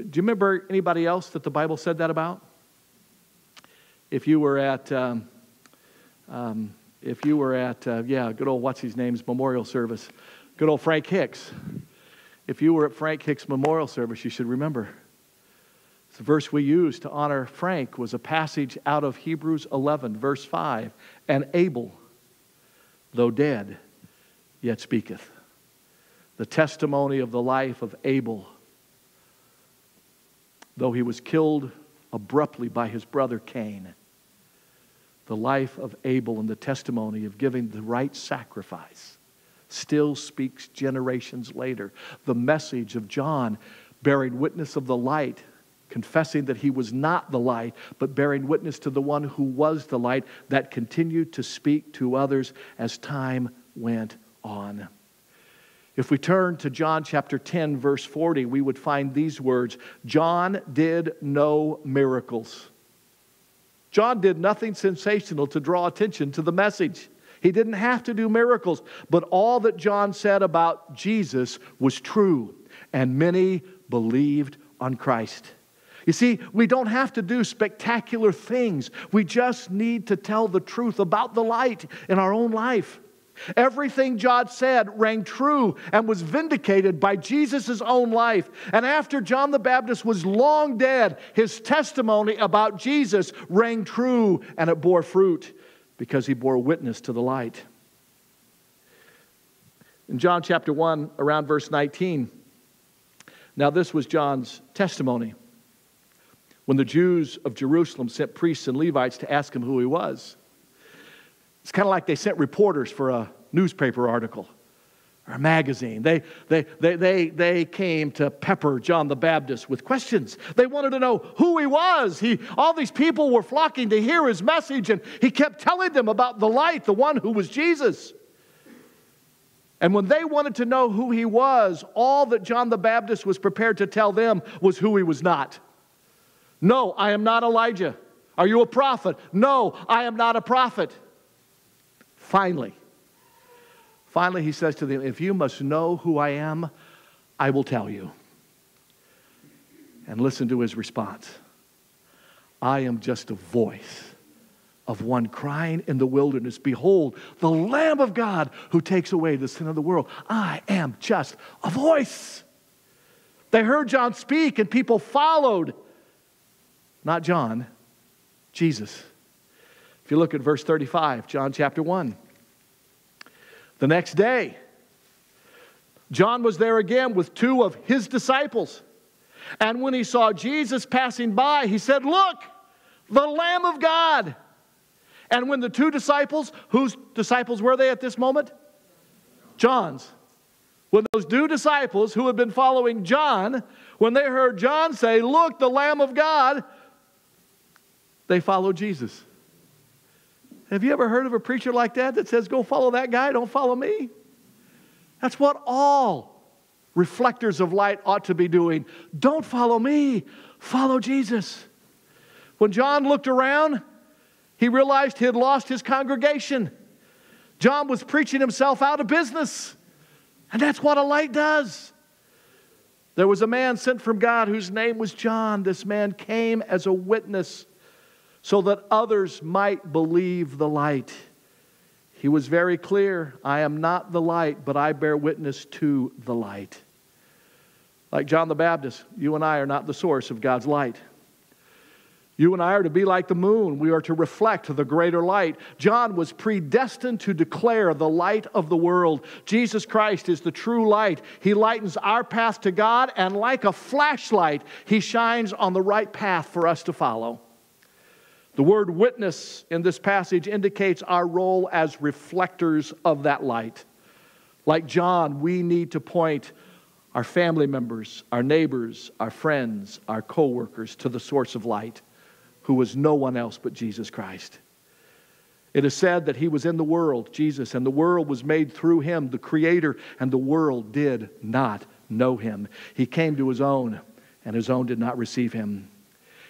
Do you remember anybody else that the Bible said that about? If you were at, um, um, if you were at, uh, yeah, good old what's his name's memorial service, good old Frank Hicks. If you were at Frank Hicks' memorial service, you should remember. The verse we used to honor Frank was a passage out of Hebrews 11, verse 5. And Abel, though dead, yet speaketh. The testimony of the life of Abel though he was killed abruptly by his brother Cain, the life of Abel and the testimony of giving the right sacrifice still speaks generations later. The message of John bearing witness of the light, confessing that he was not the light, but bearing witness to the one who was the light, that continued to speak to others as time went on. If we turn to John chapter 10, verse 40, we would find these words John did no miracles. John did nothing sensational to draw attention to the message. He didn't have to do miracles, but all that John said about Jesus was true, and many believed on Christ. You see, we don't have to do spectacular things. We just need to tell the truth about the light in our own life. Everything John said rang true and was vindicated by Jesus' own life. And after John the Baptist was long dead, his testimony about Jesus rang true and it bore fruit because he bore witness to the light. In John chapter 1, around verse 19, now this was John's testimony. When the Jews of Jerusalem sent priests and Levites to ask him who he was. It's kind of like they sent reporters for a newspaper article. or a magazine. They, they, they, they, they came to pepper John the Baptist with questions. They wanted to know who he was. He, all these people were flocking to hear his message, and he kept telling them about the light, the one who was Jesus. And when they wanted to know who he was, all that John the Baptist was prepared to tell them was who he was not. No, I am not Elijah. Are you a prophet? No, I am not a prophet. Finally, finally, he says to them, If you must know who I am, I will tell you. And listen to his response I am just a voice of one crying in the wilderness Behold, the Lamb of God who takes away the sin of the world. I am just a voice. They heard John speak, and people followed. Not John, Jesus. If you look at verse 35, John chapter 1. The next day, John was there again with two of his disciples. And when he saw Jesus passing by, he said, Look, the Lamb of God and when the two disciples, whose disciples were they at this moment? John's. When those two disciples who had been following John, when they heard John say, Look, the Lamb of God, they followed Jesus. Have you ever heard of a preacher like that that says, Go follow that guy, don't follow me? That's what all reflectors of light ought to be doing. Don't follow me, follow Jesus. When John looked around, he realized he had lost his congregation. John was preaching himself out of business. And that's what a light does. There was a man sent from God whose name was John. This man came as a witness so that others might believe the light. He was very clear I am not the light, but I bear witness to the light. Like John the Baptist, you and I are not the source of God's light. You and I are to be like the moon. We are to reflect the greater light. John was predestined to declare the light of the world. Jesus Christ is the true light. He lightens our path to God, and like a flashlight, he shines on the right path for us to follow. The word witness in this passage indicates our role as reflectors of that light. Like John, we need to point our family members, our neighbors, our friends, our coworkers to the source of light who was no one else but Jesus Christ. It is said that he was in the world, Jesus, and the world was made through him, the Creator, and the world did not know him. He came to his own, and his own did not receive him.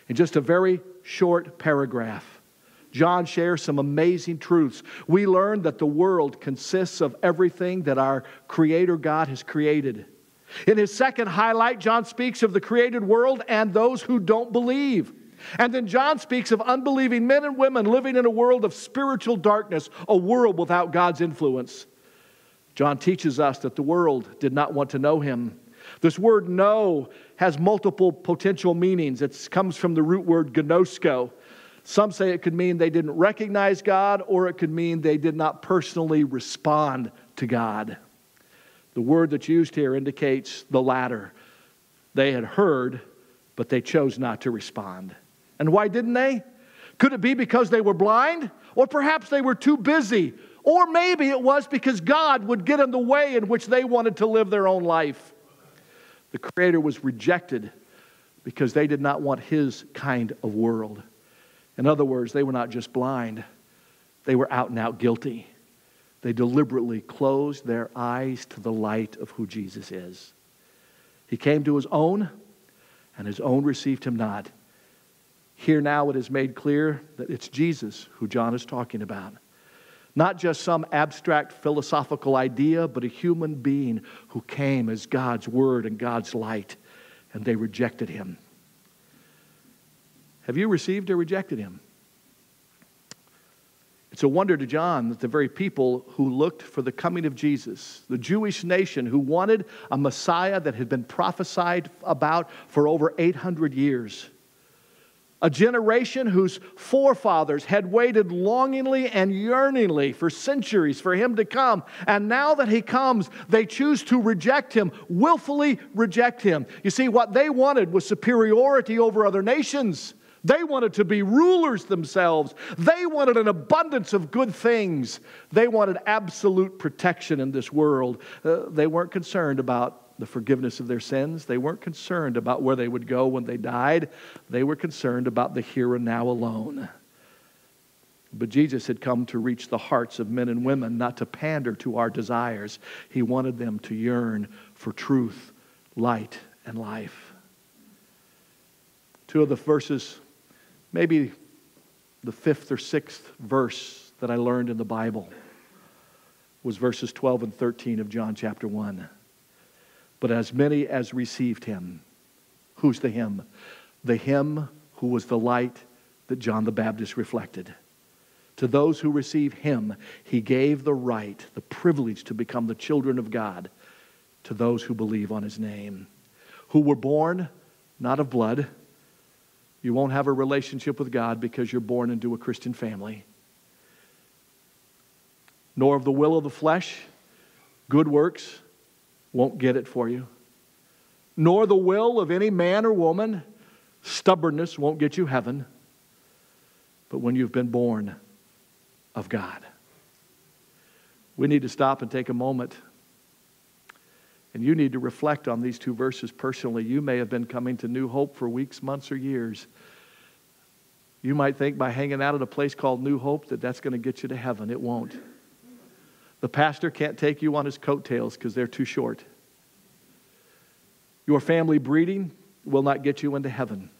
In just a very short paragraph, John shares some amazing truths. We learn that the world consists of everything that our Creator God has created. In his second highlight, John speaks of the created world and those who don't believe. And then John speaks of unbelieving men and women living in a world of spiritual darkness, a world without God's influence. John teaches us that the world did not want to know him. This word know has multiple potential meanings. It comes from the root word gnosko. Some say it could mean they didn't recognize God, or it could mean they did not personally respond to God. The word that's used here indicates the latter. They had heard, but they chose not to respond. And why didn't they? Could it be because they were blind? Or perhaps they were too busy? Or maybe it was because God would get in the way in which they wanted to live their own life. The Creator was rejected because they did not want His kind of world. In other words, they were not just blind, they were out and out guilty. They deliberately closed their eyes to the light of who Jesus is. He came to His own, and His own received Him not. Here now it is made clear that it's Jesus who John is talking about. Not just some abstract philosophical idea, but a human being who came as God's word and God's light, and they rejected him. Have you received or rejected him? It's a wonder to John that the very people who looked for the coming of Jesus, the Jewish nation who wanted a Messiah that had been prophesied about for over 800 years, a generation whose forefathers had waited longingly and yearningly for centuries for him to come. And now that he comes, they choose to reject him, willfully reject him. You see, what they wanted was superiority over other nations. They wanted to be rulers themselves. They wanted an abundance of good things. They wanted absolute protection in this world. Uh, they weren't concerned about the forgiveness of their sins. They weren't concerned about where they would go when they died. They were concerned about the here and now alone. But Jesus had come to reach the hearts of men and women, not to pander to our desires. He wanted them to yearn for truth, light, and life. Two of the verses, maybe the fifth or sixth verse that I learned in the Bible was verses 12 and 13 of John chapter 1. But as many as received him, who's the him? The him who was the light that John the Baptist reflected. To those who receive him, he gave the right, the privilege to become the children of God to those who believe on his name, who were born not of blood. You won't have a relationship with God because you're born into a Christian family, nor of the will of the flesh, good works won't get it for you, nor the will of any man or woman, stubbornness won't get you heaven. But when you've been born of God, we need to stop and take a moment. And you need to reflect on these two verses personally. You may have been coming to New Hope for weeks, months, or years. You might think by hanging out at a place called New Hope that that's going to get you to heaven. It won't. The pastor can't take you on his coattails because they're too short. Your family breeding will not get you into heaven.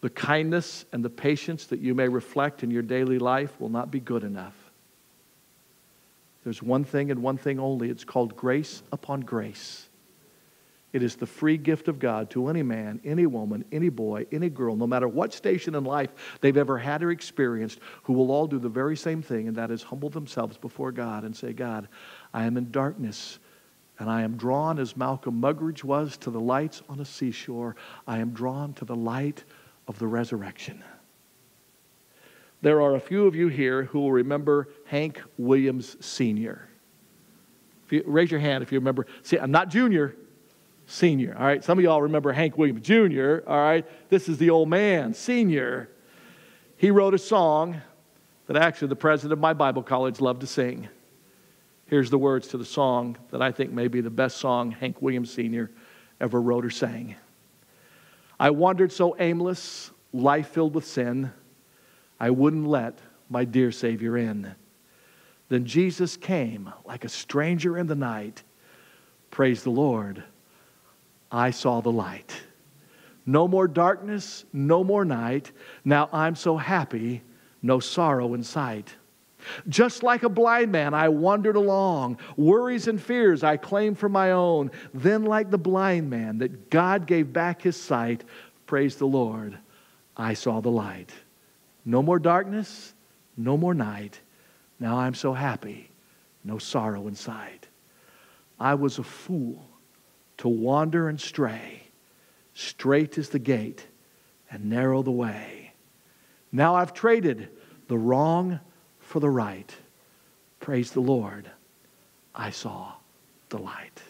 The kindness and the patience that you may reflect in your daily life will not be good enough. There's one thing and one thing only it's called grace upon grace. It is the free gift of God to any man, any woman, any boy, any girl, no matter what station in life they've ever had or experienced, who will all do the very same thing, and that is humble themselves before God and say, God, I am in darkness, and I am drawn, as Malcolm Muggeridge was, to the lights on a seashore. I am drawn to the light of the resurrection. There are a few of you here who will remember Hank Williams Sr. You, raise your hand if you remember. See, I'm not junior, senior. All right, some of y'all remember Hank Williams Jr. All right, this is the old man, senior. He wrote a song that actually the president of my Bible college loved to sing. Here's the words to the song that I think may be the best song Hank Williams Sr. ever wrote or sang. I wandered so aimless, life filled with sin, I wouldn't let my dear Savior in. Then Jesus came like a stranger in the night. Praise the Lord. I saw the light. No more darkness, no more night. Now I'm so happy, no sorrow in sight. Just like a blind man, I wandered along. Worries and fears I claimed for my own. Then, like the blind man that God gave back his sight, praise the Lord, I saw the light. No more darkness, no more night. Now I'm so happy, no sorrow in sight. I was a fool to wander and stray. Straight is the gate and narrow the way. Now I've traded the wrong for the right. Praise the Lord. I saw the light.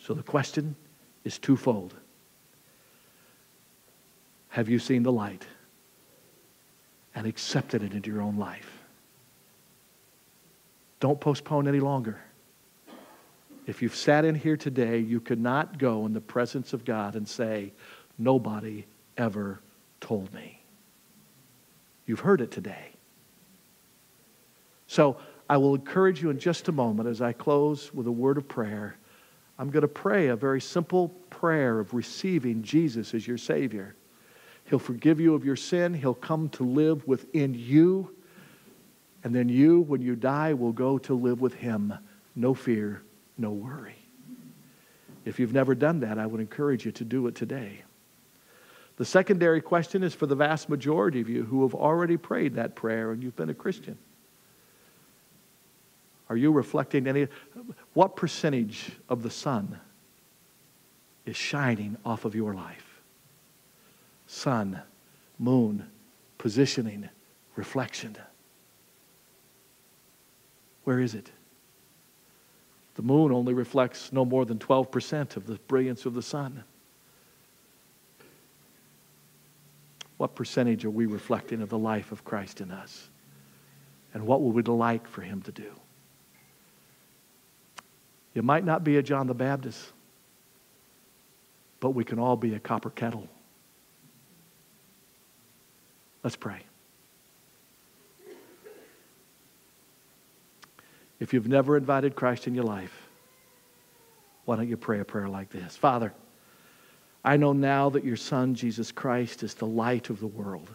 So the question is twofold Have you seen the light and accepted it into your own life? Don't postpone any longer. If you've sat in here today, you could not go in the presence of God and say, Nobody ever told me. You've heard it today. So I will encourage you in just a moment as I close with a word of prayer. I'm going to pray a very simple prayer of receiving Jesus as your Savior. He'll forgive you of your sin, He'll come to live within you, and then you, when you die, will go to live with Him. No fear, no worry. If you've never done that, I would encourage you to do it today. The secondary question is for the vast majority of you who have already prayed that prayer and you've been a Christian. Are you reflecting any? What percentage of the sun is shining off of your life? Sun, moon, positioning, reflection. Where is it? The moon only reflects no more than 12% of the brilliance of the sun. What percentage are we reflecting of the life of Christ in us? And what would we like for him to do? You might not be a John the Baptist, but we can all be a copper kettle. Let's pray. If you've never invited Christ in your life, why don't you pray a prayer like this? Father, I know now that your Son, Jesus Christ, is the light of the world.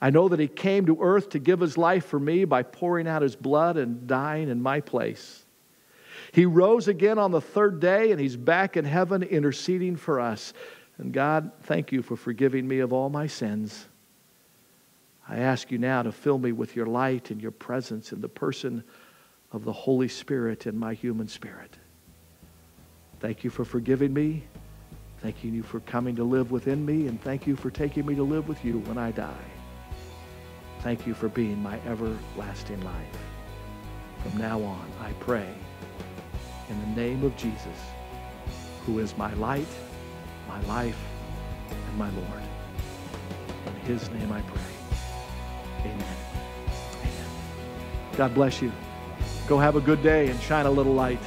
I know that He came to earth to give His life for me by pouring out His blood and dying in my place. He rose again on the third day, and He's back in heaven interceding for us. And God, thank you for forgiving me of all my sins. I ask you now to fill me with your light and your presence in the person of the Holy Spirit in my human spirit. Thank you for forgiving me. Thank you for coming to live within me, and thank you for taking me to live with you when I die. Thank you for being my everlasting life. From now on, I pray in the name of Jesus, who is my light, my life, and my Lord. In his name I pray. Amen. Amen. God bless you. Go have a good day and shine a little light.